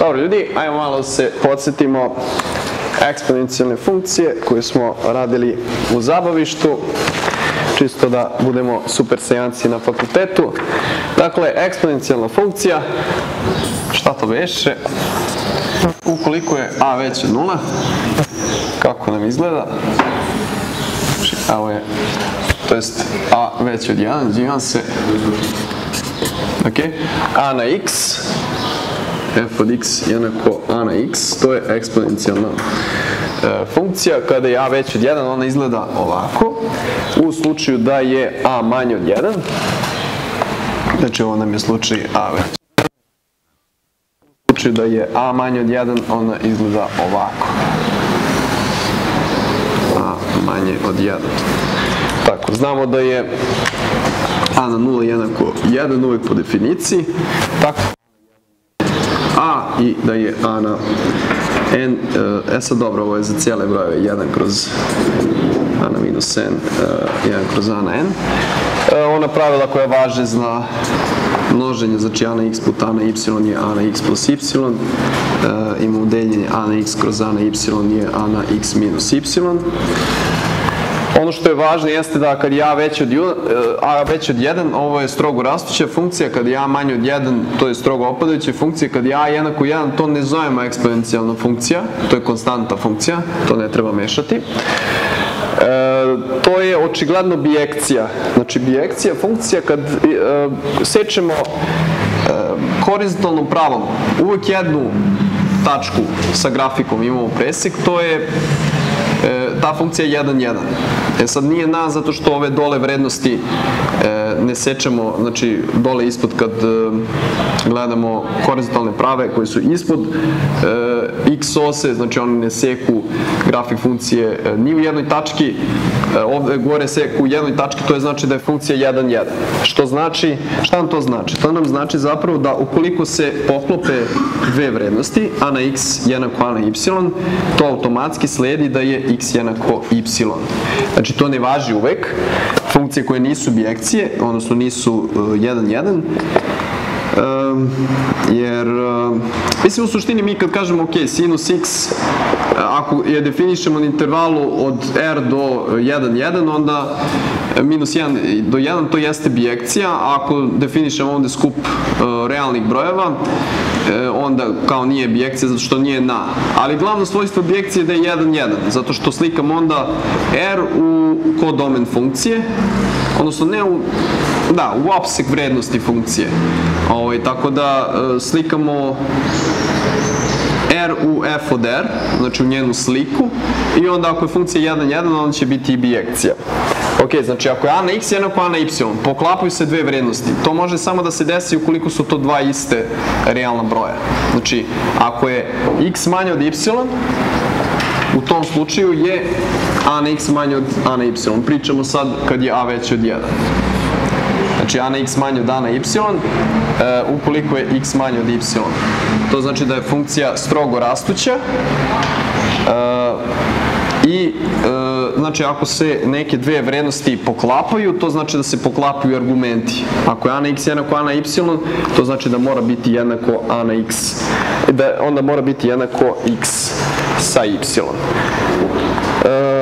Dobro ljudi, ajmo malo se podsjetimo eksponencijalne funkcije koje smo radili u zabavištu, čisto da budemo super sejanci na fakultetu. Dakle, eksponencijalna funkcija, šta to beše? Ukoliko je a veće od nula, kako nam izgleda? Ovo je, to jest a veće od 1, izvijem se, ok, a na x, f od x jednako a na x, to je eksponencijalna e, funkcija. Kada je a veći od 1, ona izgleda ovako. U slučaju da je a manje od 1, znači ovo nam je slučaj a veći. U slučaju da je a manje od 1, ona izgleda ovako. a manje od 1. Tako, znamo da je a na 0 jednako 1 uvijek po definiciji. Tako, i da je a na n, e, e sad dobro, ovo je za cijele brojeve 1 kroz a na minus n, e, 1 kroz a na n. E, ona pravila koja važe za množenje, znači a na x puta a na y je a na x plus y, e, imamo deljenje a na x kroz a na y je a na x minus y. Ono što je važno jeste da kad je a veći od, e, a veći od 1, ovo je strogo rastuća funkcija, kad je a manje od 1, to je strogo opadajuća funkcija, kad je a jednako 1, to ne zovemo eksponencijalna funkcija, to je konstanta funkcija, to ne treba mešati. E, to je očigledno bijekcija. Znači bijekcija funkcija kad e, sečemo e, horizontalnom pravom uvek jednu tačku sa grafikom imamo presek, to je e, ta funkcija 1,1. E sad nije na zato što ove dole vrednosti e, ne sečemo, znači dole ispod kad e, gledamo horizontalne prave koje su ispod e, x ose, znači oni ne seku grafik funkcije e, ni u jednoj tački, e, ovde gore seku u jednoj tački, to je znači da je funkcija 1,1. Što znači, šta nam to znači? To nam znači zapravo da ukoliko se poklope dve vrednosti, a na x jednako a na y, to automatski sledi da je x jednako y. Znači to ne važi uvek. Funkcije koje nisu bijekcije, odnosno nisu 1,1, Um, jer, uh, mislim u suštini mi kad kažemo ok, sinus x, ako je definišemo na intervalu od r do 1,1, onda uh, minus 1 do 1 to jeste bijekcija, a ako definišemo ovde skup uh, realnih brojeva, onda kao nije bijekcija zato što nije na. Ali glavno svojstvo bijekcije je da je 1,1, zato što slikam onda r u kodomen funkcije, odnosno ne u Da, u opsek vrednosti funkcije. Ovaj, tako da e, slikamo r u f od r, znači u njenu sliku, i onda ako je funkcija 1, 1, onda će biti i bijekcija. Ok, znači ako je a na x jednako a na y, poklapaju se dve vrednosti. To može samo da se desi ukoliko su to dva iste realna broja. Znači, ako je x manje od y, u tom slučaju je a na x manje od a na y. Pričamo sad kad je a veće od 1. Znači a na x manje od a na y, e, ukoliko je x manje od y. To znači da je funkcija strogo rastuća e, i e, znači ako se neke dve vrednosti poklapaju, to znači da se poklapaju argumenti. Ako je a na x jednako a na y, to znači da mora biti jednako a na x, da onda mora biti jednako x sa y. E,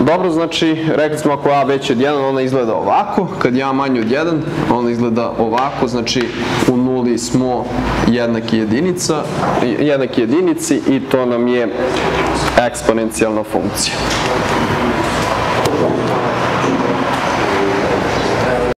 dobro, znači, rekli smo ako a veće od 1, ona izgleda ovako, kad je a manje od 1, ona izgleda ovako, znači u nuli smo jednaki jedinica, jednaki jedinici i to nam je eksponencijalna funkcija.